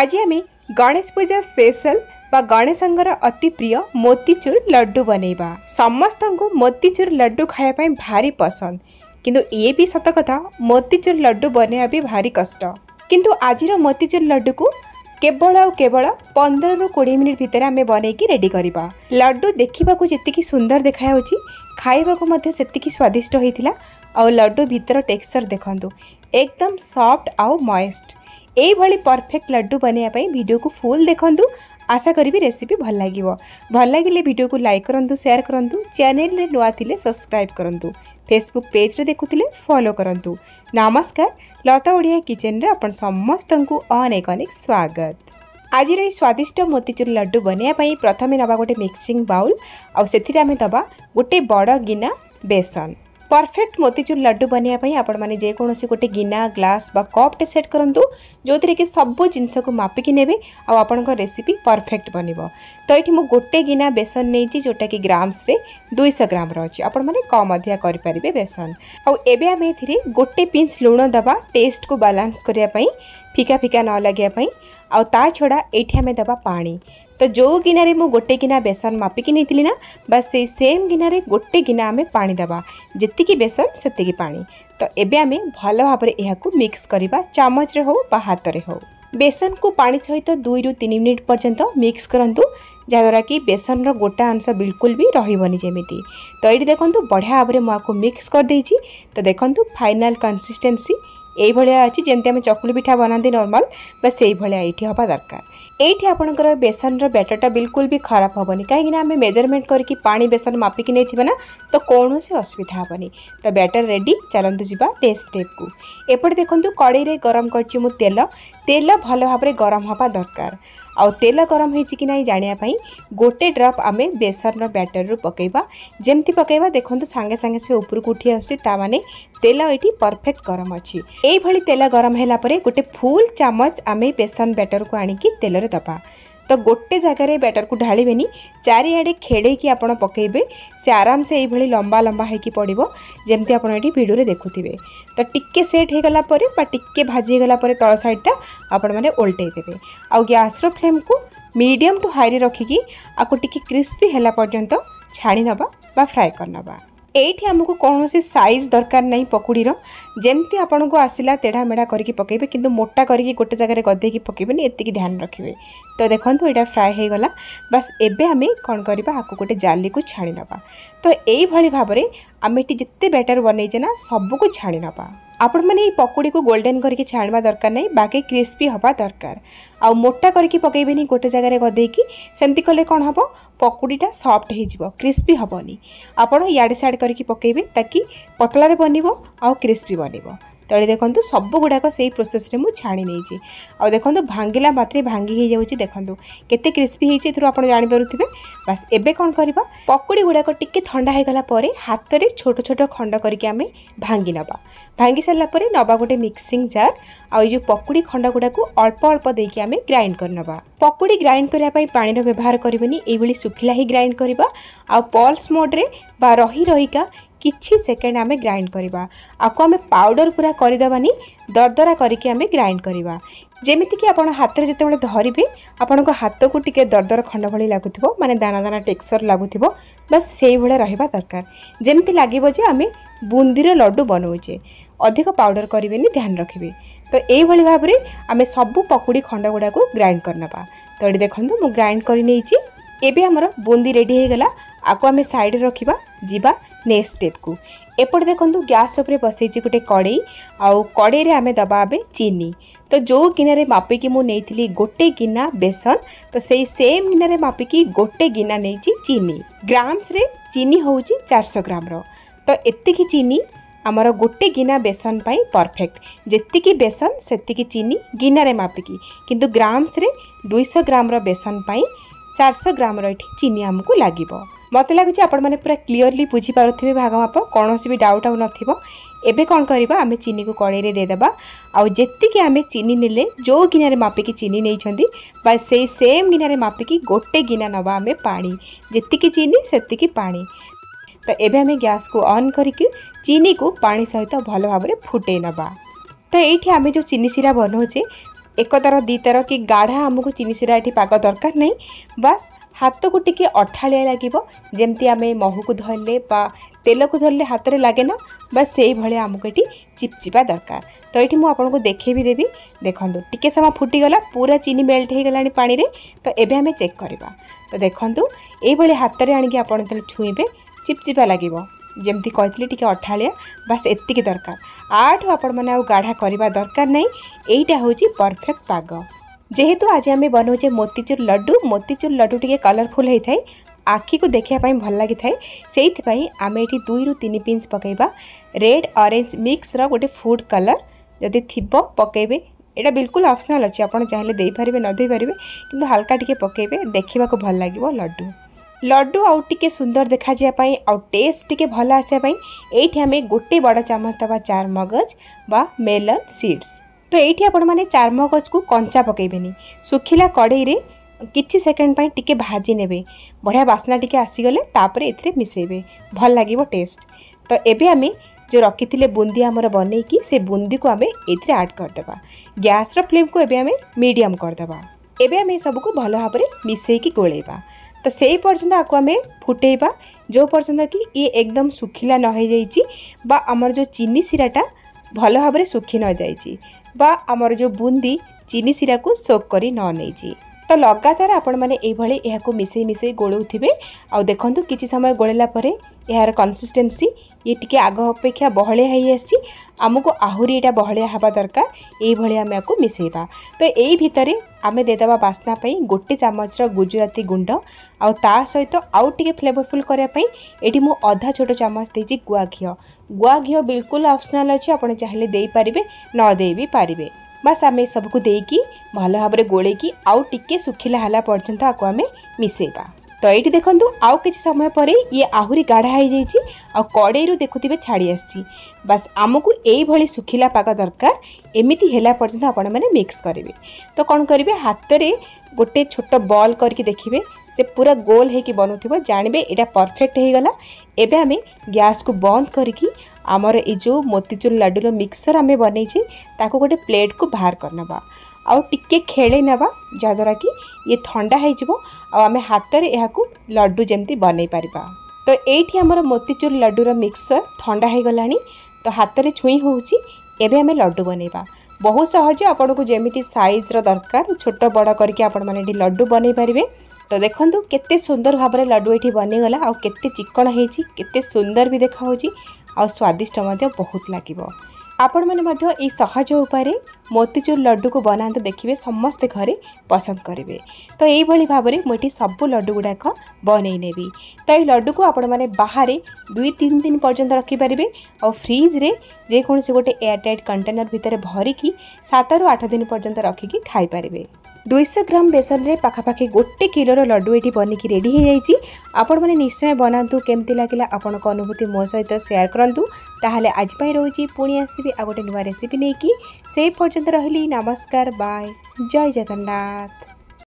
आज आम गणेश पूजा स्पेशल गणेशंर अति प्रिय मोतीचूर लड्डू बनैवा समस्त को मोतीचूर लड्डू खायाप भारी पसंद किंतु ये भी सतकथा मोतीचूर लड्डू बनवा भी भारी कष्ट किंतु आज मोतीचूर लड्डू को केवल आवल पंदर रु कोड़े मिनिट भितर आम बनई रेडी लड्डू देखा जी सुंदर देखा खावा स्वादिष्ट होता आ लड्डू भितर टेक्सचर देखु एकदम सफ्ट आ मएस्ट ଏଇଭଳି ପରଫେକ୍ଟ ଲଡ଼ୁ ବନେଇବା ପାଇଁ ଭିଡ଼ିଓକୁ ଫୁଲ୍ ଦେଖନ୍ତୁ ଆଶା କରିବି ରେସିପି ଭଲ ଲାଗିବ ଭଲ ଲାଗିଲେ ଭିଡ଼ିଓକୁ ଲାଇକ୍ କରନ୍ତୁ ସେୟାର କରନ୍ତୁ ଚ୍ୟାନେଲରେ ନୂଆ ଥିଲେ ସବସ୍କ୍ରାଇବ୍ କରନ୍ତୁ ଫେସବୁକ୍ ପେଜ୍ରେ ଦେଖୁଥିଲେ ଫଲୋ କରନ୍ତୁ ନମସ୍କାର ଲତା ଓଡ଼ିଆ କିଚେନ୍ରେ ଆପଣ ସମସ୍ତଙ୍କୁ ଅନେକ ଅନେକ ସ୍ୱାଗତ ଆଜିର ଏହି ସ୍ୱାଦିଷ୍ଟ ମୋତିଚୁର ଲଡ଼ୁ ବନେଇବା ପାଇଁ ପ୍ରଥମେ ନେବା ଗୋଟେ ମିକ୍ସିଂ ବାଉଲ୍ ଆଉ ସେଥିରେ ଆମେ ଦେବା ଗୋଟେ ବଡ଼ ଗିନା ବେସନ परफेक्ट मोतीचूर लड्डू बनायापी आपण गोटे गिना ग्लास बा सेट करूँ जोथि कि सब जिनस को मापिकी ने आपण परफेक्ट बन तो ये मुझे गोटे गिना बेसन नहीं जोटा कि ग्राम्स दुईश ग्राम रही आपण मैंने कम अधिका करें बेसन आउ एम गोटे पिंच लुण दवा टेस्ट को बालान्स करने फिका फिका न लगे आ छड़ा ये आम दबा पा तो जो गिनारे मुझे गोटे गिना बेसन मापिकी नहीं से सेम गिनारे गोटे गिना आम पा दबा जी बेसन से पा तो ये आम भल भाव मिक्स करवा चामच रे हाथ में हूँ बेसन को पा सहित तो दुई रु तीन मिनिट पर्यंत मिक्स करूँ जहाद्वारा कि बेसन रोटा अंश बिल्कुल भी रही जमी तो ये देखो बढ़िया भाव में मुझे मिक्स करदे तो देखूँ फाइनाल कनसीस्टेन्सी এইভাবে আছে যেমন আমি চকুলি পিঠা বনাতে নর্মাল বা সেইভাবে এইটি হওয়া দরকার এইটি আপনার বেসনর ব্যাটরটা বিলকুল বি খারাপ হবনি কিন্তু আমি মেজরমেন্ট করি পা বেসন মাপিকি নেইবা না তো কৌশি অসুবিধা হবনি তো ব্যাটর রেডি চালু যা টেস্ট স্টেপকু এপটে দেখুন কড়াইরে গরম করছি মু তেল তেল ভালো ভাবে গরম হওয়া দরকার ଆଉ ତେଲ ଗରମ ହେଇଛି କି ନାହିଁ ଜାଣିବା ପାଇଁ ଗୋଟେ ଡ୍ରପ୍ ଆମେ ବେସନର ବ୍ୟାଟରରୁ ପକାଇବା ଯେମିତି ପକାଇବା ଦେଖନ୍ତୁ ସାଙ୍ଗେ ସାଙ୍ଗେ ସେ ଉପରକୁ ଉଠି ଆସୁଛି ତା ମାନେ ତେଲ ଏଠି ପରଫେକ୍ଟ ଗରମ ଅଛି ଏଇଭଳି ତେଲ ଗରମ ହେଲା ପରେ ଗୋଟେ ଫୁଲ୍ ଚାମଚ ଆମେ ବେସନ ବ୍ୟାଟରକୁ ଆଣିକି ତେଲରେ ଦେବା ତ ଗୋଟେ ଜାଗାରେ ବ୍ୟାଟରକୁ ଢାଳିବେନି ଚାରିଆଡ଼େ ଖେଳେଇକି ଆପଣ ପକାଇବେ ସେ ଆରାମସେ ଏଇଭଳି ଲମ୍ବା ଲମ୍ବା ହେଇକି ପଡ଼ିବ ଯେମିତି ଆପଣ ଏଠି ଭିଡ଼ିଓରେ ଦେଖୁଥିବେ ତ ଟିକେ ସେଟ୍ ହେଇଗଲା ପରେ ବା ଟିକେ ଭାଜି ହେଇଗଲା ପରେ ତଳ ସାଇଡ଼୍ଟା ଆପଣମାନେ ଓଲଟେଇ ଦେବେ ଆଉ ଗ୍ୟାସ୍ର ଫ୍ଲେମ୍କୁ ମିଡ଼ିୟମ୍ ଟୁ ହାଇରେ ରଖିକି ଆକୁ ଟିକେ କ୍ରିସ୍ପି ହେଲା ପର୍ଯ୍ୟନ୍ତ ଛାଣି ନେବା ବା ଫ୍ରାଏ କରିନେବା ये आमको कौन सी सैज दरकार नहीं पकुड़ी ଯେମିତି ଆପଣଙ୍କୁ ଆସିଲା ତେଢ଼ା ମେଢ଼ା କରିକି ପକାଇବେ କିନ୍ତୁ ମୋଟା କରିକି ଗୋଟେ ଜାଗାରେ ଗଦେଇକି ପକାଇବେନି ଏତିକି ଧ୍ୟାନ ରଖିବେ ତ ଦେଖନ୍ତୁ ଏଇଟା ଫ୍ରାଏ ହୋଇଗଲା ବାସ୍ ଏବେ ଆମେ କ'ଣ କରିବା ଆକୁ ଗୋଟେ ଜାଲିକୁ ଛାଣି ନେବା ତ ଏଇଭଳି ଭାବରେ ଆମେ ଏଠି ଯେତେ ବ୍ୟାଟର୍ ବନେଇଛେ ନା ସବୁକୁ ଛାଣି ନେବା ଆପଣମାନେ ଏଇ ପକୁଡ଼ିକୁ ଗୋଲ୍ଡେନ୍ କରିକି ଛାଣିବା ଦରକାର ନାହିଁ ବାକି କ୍ରିସ୍ପି ହେବା ଦରକାର ଆଉ ମୋଟା କରିକି ପକାଇବେନି ଗୋଟେ ଜାଗାରେ ଗଦେଇକି ସେମିତି କଲେ କ'ଣ ହେବ ପକୁଡ଼ିଟା ସଫ୍ଟ ହୋଇଯିବ କ୍ରିସ୍ପି ହେବନି ଆପଣ ଇଆଡ଼େ ସିଆଡ଼େ କରିକି ପକାଇବେ ତାକି ପତଳାରେ ବନିବ ଆଉ କ୍ରିସ୍ପି ବନିବ ତଳେ ଦେଖନ୍ତୁ ସବୁଗୁଡ଼ାକ ସେଇ ପ୍ରୋସେସ୍ରେ ମୁଁ ଛାଣି ନେଇଛି ଆଉ ଦେଖନ୍ତୁ ଭାଙ୍ଗିଲା ମାତ୍ରେ ଭାଙ୍ଗି ହେଇଯାଉଛି ଦେଖନ୍ତୁ କେତେ କ୍ରିସ୍ପି ହେଇଛି ଏଥିରୁ ଆପଣ ଜାଣିପାରୁଥିବେ ବାସ୍ ଏବେ କ'ଣ କରିବା ପକୁଡ଼ି ଗୁଡ଼ାକ ଟିକେ ଥଣ୍ଡା ହେଇଗଲା ପରେ ହାତରେ ଛୋଟ ଛୋଟ ଖଣ୍ଡ କରିକି ଆମେ ଭାଙ୍ଗି ନେବା ଭାଙ୍ଗି ସାରିଲା ପରେ ନେବା ଗୋଟେ ମିକ୍ସିଂ ଜାର୍ ଆଉ ଏଇ ଯେଉଁ ପକୁଡ଼ି ଖଣ୍ଡ ଗୁଡ଼ାକୁ ଅଳ୍ପ ଅଳ୍ପ ଦେଇକି ଆମେ ଗ୍ରାଇଣ୍ଡ କରିନେବା ପକୁଡ଼ି ଗ୍ରାଇଣ୍ଡ କରିବା ପାଇଁ ପାଣିର ବ୍ୟବହାର କରିବେନି ଏଇଭଳି ଶୁଖିଲା ହିଁ ଗ୍ରାଇଣ୍ଡ କରିବା ଆଉ ପଲ୍ସ ମୋଡ଼୍ରେ ବା ରହି ରହିକା କିଛି ସେକେଣ୍ଡ ଆମେ ଗ୍ରାଇଣ୍ଡ କରିବା ଆକୁ ଆମେ ପାଉଡ଼ର ପୁରା କରିଦେବାନି ଦରଦରା କରିକି ଆମେ ଗ୍ରାଇଣ୍ଡ କରିବା ଯେମିତିକି ଆପଣ ହାତରେ ଯେତେବେଳେ ଧରିବେ ଆପଣଙ୍କ ହାତକୁ ଟିକେ ଦରଦର ଖଣ୍ଡ ଭଳି ଲାଗୁଥିବ ମାନେ ଦାନା ଦାନା ଟେକ୍ସଚର ଲାଗୁଥିବ ବାସ୍ ସେଇଭଳିଆ ରହିବା ଦରକାର ଯେମିତି ଲାଗିବ ଯେ ଆମେ ବୁନ୍ଦିର ଲଡ଼ୁ ବନାଉଛେ ଅଧିକ ପାଉଡ଼ର କରିବେନି ଧ୍ୟାନ ରଖିବେ ତ ଏଇଭଳି ଭାବରେ ଆମେ ସବୁ ପକୁଡ଼ି ଖଣ୍ଡ ଗୁଡ଼ାକୁ ଗ୍ରାଇଣ୍ଡ କରିନେବା ତ ଏଠି ଦେଖନ୍ତୁ ମୁଁ ଗ୍ରାଇଣ୍ଡ କରି ନେଇଛି ଏବେ ଆମର ବୁନ୍ଦି ରେଡ଼ି ହୋଇଗଲା ଆକୁ ଆମେ ସାଇଡ଼ରେ ରଖିବା ଯିବା ନେକ୍ସଟ ଷ୍ଟେପ୍କୁ ଏପଟେ ଦେଖନ୍ତୁ ଗ୍ୟାସ୍ ଉପରେ ବସେଇଛି ଗୋଟେ କଡ଼େଇ ଆଉ କଡ଼େଇରେ ଆମେ ଦେବା ଏବେ ଚିନି ତ ଯେଉଁ ଗିନାରେ ମାପିକି ମୁଁ ନେଇଥିଲି ଗୋଟେ ଗିନା ବେସନ ତ ସେଇ ସେମ୍ ଗିନାରେ ମାପିକି ଗୋଟେ ଗିନା ନେଇଛି ଚିନି ଗ୍ରାମ୍ସରେ ଚିନି ହେଉଛି ଚାରିଶହ ଗ୍ରାମର ତ ଏତିକି ଚିନି ଆମର ଗୋଟେ ଗିନା ବେସନ ପାଇଁ ପରଫେକ୍ଟ ଯେତିକି ବେସନ ସେତିକି ଚିନି ଗିନାରେ ମାପିକି କିନ୍ତୁ ଗ୍ରାମ୍ସରେ ଦୁଇଶହ ଗ୍ରାମର ବେସନ ପାଇଁ ଚାରିଶହ ଗ୍ରାମର ଏଠି ଚିନି ଆମକୁ ଲାଗିବ ମୋତେ ଲାଗୁଛି ଆପଣମାନେ ପୁରା କ୍ଲିଅରଲି ବୁଝିପାରୁଥିବେ ଭାଗମାପ କୌଣସି ବି ଡାଉଟ୍ ଆଉ ନଥିବ ଏବେ କ'ଣ କରିବା ଆମେ ଚିନିକୁ କଡ଼େଇରେ ଦେଇଦେବା ଆଉ ଯେତିକି ଆମେ ଚିନି ନେଲେ ଯେଉଁ ଗିନାରେ ମାପିକି ଚିନି ନେଇଛନ୍ତି ବା ସେଇ ସେମ୍ ଗିନାରେ ମାପିକି ଗୋଟେ ଗିନା ନେବା ଆମେ ପାଣି ଯେତିକି ଚିନି ସେତିକି ପାଣି ତ ଏବେ ଆମେ ଗ୍ୟାସ୍କୁ ଅନ୍ କରିକି ଚିନିକୁ ପାଣି ସହିତ ଭଲ ଭାବରେ ଫୁଟେଇ ନେବା ତ ଏଇଠି ଆମେ ଯେଉଁ ଚିନି ଶିରା ବନାଉଛେ ଏକତାର ଦୁଇତାର କି ଗାଢ଼ା ଆମକୁ ଚିନି ଶିରା ଏଠି ପାଗ ଦରକାର ନାହିଁ ବାସ୍ ହାତକୁ ଟିକେ ଅଠାଳିଆ ଲାଗିବ ଯେମିତି ଆମେ ମହୁକୁ ଧରିଲେ ବା ତେଲକୁ ଧରିଲେ ହାତରେ ଲାଗେ ନା ବା ସେଇଭଳିଆ ଆମକୁ ଏଠି ଚିପଚିପା ଦରକାର ତ ଏଠି ମୁଁ ଆପଣଙ୍କୁ ଦେଖେଇବି ଦେବି ଦେଖନ୍ତୁ ଟିକେ ସମୟ ଫୁଟିଗଲା ପୁରା ଚିନି ମେଲ୍ଟ ହେଇଗଲାଣି ପାଣିରେ ତ ଏବେ ଆମେ ଚେକ୍ କରିବା ତ ଦେଖନ୍ତୁ ଏଇଭଳି ହାତରେ ଆଣିକି ଆପଣ ଯେତେବେଳେ ଛୁଇଁବେ ଚିପଚିପା ଲାଗିବ ଯେମିତି କହିଥିଲି ଟିକେ ଅଠାଳିଆ ବାସ୍ ଏତିକି ଦରକାର ଆଠୁ ଆପଣମାନେ ଆଉ ଗାଢ଼ା କରିବା ଦରକାର ନାହିଁ ଏଇଟା ହେଉଛି ପରଫେକ୍ଟ ପାଗ যেহেতু আজ আমি বনাউছে মোতিচুর লড্ডু মোতিচুর লড্ডু টিকে কলরফুল হয়ে আখিকে দেখা ভাল লাগিথায় সেইপাই আমি এটি দুই রু তিন পিঞ্চ পকাইবা রেড অরেঞ্জ মিক্সর গোটে ফুড কলর যদি থিব পকাইবে এটা বিলকুল অপসনাল অছি আপনার চাইলে দিয়ে নদেইপারে কিন্তু হালকা টিকে পকাইবে দেখা ভাল লাগিব লড্ডু লড্ডু আউ টিকে সুন্দর দেখা যাওয়া আউ টেস্ট টিকে ভাল আসা এইটি আমি গোটে বড় চামচ দেওয়া চার মগজ বা মেলন সিডস ତ ଏଇଠି ଆପଣମାନେ ଚାର୍ମଗଜକୁ କଞ୍ଚା ପକାଇବେନି ଶୁଖିଲା କଡ଼େଇରେ କିଛି ସେକେଣ୍ଡ ପାଇଁ ଟିକେ ଭାଜି ନେବେ ବଢ଼ିଆ ବାସ୍ନା ଟିକେ ଆସିଗଲେ ତାପରେ ଏଥିରେ ମିଶାଇବେ ଭଲ ଲାଗିବ ଟେଷ୍ଟ ତ ଏବେ ଆମେ ଯେଉଁ ରଖିଥିଲେ ବୁନ୍ଦି ଆମର ବନେଇକି ସେ ବୁନ୍ଦିକୁ ଆମେ ଏଥିରେ ଆଡ଼୍ କରିଦେବା ଗ୍ୟାସ୍ର ଫ୍ଲେମ୍କୁ ଏବେ ଆମେ ମିଡ଼ିୟମ୍ କରିଦେବା ଏବେ ଆମେ ଏସବୁକୁ ଭଲ ଭାବରେ ମିଶାଇକି ଗୋଳେଇବା ତ ସେଇ ପର୍ଯ୍ୟନ୍ତ ଆକୁ ଆମେ ଫୁଟେଇବା ଯେଉଁ ପର୍ଯ୍ୟନ୍ତ କି ଇଏ ଏକଦମ ଶୁଖିଲା ନ ହେଇଯାଇଛି ବା ଆମର ଯେଉଁ ଚିନି ଶିରାଟା ଭଲ ଭାବରେ ଶୁଖି ନ ଯାଇଛି ବା ଆମର ଯେଉଁ ବୁନ୍ଦି ଚିନି ସିରାକୁ ସୋକ୍ କରି ନ ନେଇଛି ତ ଲଗାତାର ଆପଣମାନେ ଏଇଭଳି ଏହାକୁ ମିଶାଇ ମିଶାଇ ଗୋଳାଉଥିବେ ଆଉ ଦେଖନ୍ତୁ କିଛି ସମୟ ଗୋଳେଇଲା ପରେ ଏହାର କନସିଷ୍ଟେନ୍ସି ଇଏ ଟିକେ ଆଗ ଅପେକ୍ଷା ବହଳିଆ ହେଇଆସି ଆମକୁ ଆହୁରି ଏଇଟା ବହଳିଆ ହେବା ଦରକାର ଏଇଭଳି ଆମେ ଆକୁ ମିଶାଇବା ତ ଏଇ ଭିତରେ ଆମେ ଦେଇଦେବା ବାସ୍ନା ପାଇଁ ଗୋଟେ ଚାମଚର ଗୁଜୁରାତି ଗୁଣ୍ଡ ଆଉ ତା ସହିତ ଆଉ ଟିକେ ଫ୍ଲେଭରଫୁଲ୍ କରିବା ପାଇଁ ଏଠି ମୁଁ ଅଧା ଛୋଟ ଚାମଚ ଦେଇଛି ଗୁଆ ଘିଅ ଗୁଆ ଘିଅ ବିଲକୁଲ ଅପସନାଲ୍ ଅଛି ଆପଣ ଚାହିଁଲେ ଦେଇପାରିବେ ନ ଦେଇ ବି ପାରିବେ ବାସ୍ ଆମେ ଏସବୁକୁ ଦେଇକି ଭଲ ଭାବରେ ଗୋଳେଇକି ଆଉ ଟିକେ ଶୁଖିଲା ହେଲା ପର୍ଯ୍ୟନ୍ତ ଆକୁ ଆମେ ମିଶାଇବା ତ ଏଇଠି ଦେଖନ୍ତୁ ଆଉ କିଛି ସମୟ ପରେ ଇଏ ଆହୁରି ଗାଢ଼ା ହୋଇଯାଇଛି ଆଉ କଡ଼େଇରୁ ଦେଖୁଥିବେ ଛାଡ଼ି ଆସିଛି ବାସ୍ ଆମକୁ ଏଇଭଳି ଶୁଖିଲା ପାଗ ଦରକାର ଏମିତି ହେଲା ପର୍ଯ୍ୟନ୍ତ ଆପଣମାନେ ମିକ୍ସ କରିବେ ତ କ'ଣ କରିବେ ହାତରେ ଗୋଟେ ଛୋଟ ବଲ୍ କରିକି ଦେଖିବେ ସେ ପୁରା ଗୋଲ ହେଇକି ବନୁଥିବ ଜାଣିବେ ଏଇଟା ପରଫେକ୍ଟ ହେଇଗଲା ଏବେ ଆମେ ଗ୍ୟାସ୍କୁ ବନ୍ଦ କରିକି ଆମର ଏଇ ଯେଉଁ ମୋତିଚୁର ଲାଡ଼ୁର ମିକ୍ସର ଆମେ ବନେଇଛେ ତାକୁ ଗୋଟେ ପ୍ଲେଟ୍କୁ ବାହାର କରିନେବା ଆଉ ଟିକେ ଖେଳେଇ ନେବା ଯାହାଦ୍ୱାରା କି ଇଏ ଥଣ୍ଡା ହେଇଯିବ ଆଉ ଆମେ ହାତରେ ଏହାକୁ ଲଡ଼ୁ ଯେମିତି ବନେଇ ପାରିବା ତ ଏଇଠି ଆମର ମୋତିଚୁର ଲଡ଼ୁର ମିକ୍ସର ଥଣ୍ଡା ହେଇଗଲାଣି ତ ହାତରେ ଛୁଇଁ ହେଉଛି ଏବେ ଆମେ ଲଡ଼ୁ ବନେଇବା ବହୁତ ସହଜ ଆପଣଙ୍କୁ ଯେମିତି ସାଇଜ୍ର ଦରକାର ଛୋଟ ବଡ଼ କରିକି ଆପଣମାନେ ଏଠି ଲଡ଼ୁ ବନେଇ ପାରିବେ ତ ଦେଖନ୍ତୁ କେତେ ସୁନ୍ଦର ଭାବରେ ଲଡ଼ୁ ଏଠି ବନିଗଲା ଆଉ କେତେ ଚିକ୍କଣ ହେଇଛି କେତେ ସୁନ୍ଦର ବି ଦେଖାହେଉଛି ଆଉ ସ୍ୱାଦିଷ୍ଟ ମଧ୍ୟ ବହୁତ ଲାଗିବ ଆପଣମାନେ ମଧ୍ୟ ଏଇ ସହଜ ଉପାୟରେ ମୋତିଚୁର ଲଡ଼ୁକୁ ବନାନ୍ତୁ ଦେଖିବେ ସମସ୍ତେ ଘରେ ପସନ୍ଦ କରିବେ ତ ଏଇଭଳି ଭାବରେ ମୁଁ ଏଠି ସବୁ ଲଡ଼ୁ ଗୁଡ଼ାକ ବନେଇ ନେବି ତ ଏଇ ଲଡ଼ୁକୁ ଆପଣମାନେ ବାହାରେ ଦୁଇ ତିନି ଦିନ ପର୍ଯ୍ୟନ୍ତ ରଖିପାରିବେ ଆଉ ଫ୍ରିଜ୍ରେ ଯେକୌଣସି ଗୋଟେ ଏୟାରଟାଇଟ୍ କଣ୍ଟେନର ଭିତରେ ଭରିକି ସାତରୁ ଆଠ ଦିନ ପର୍ଯ୍ୟନ୍ତ ରଖିକି ଖାଇପାରିବେ ଦୁଇଶହ ଗ୍ରାମ ବେସନରେ ପାଖାପାଖି ଗୋଟେ କିଲୋର ଲଡ଼ୁ ଏଠି ବନିକି ରେଡ଼ି ହୋଇଯାଇଛି ଆପଣମାନେ ନିଶ୍ଚୟ ବନାନ୍ତୁ କେମିତି ଲାଗିଲା ଆପଣଙ୍କ ଅନୁଭୂତି ମୋ ସହିତ ସେୟାର କରନ୍ତୁ ତାହେଲେ ଆଜି ପାଇଁ ରହୁଛି ପୁଣି ଆସିବି ଆଉ ଗୋଟେ ନୂଆ ରେସିପି ନେଇକି ସେଇ ପର୍ଯ୍ୟନ୍ତ पसंद रही नमस्कार बाय जय जगन्नाथ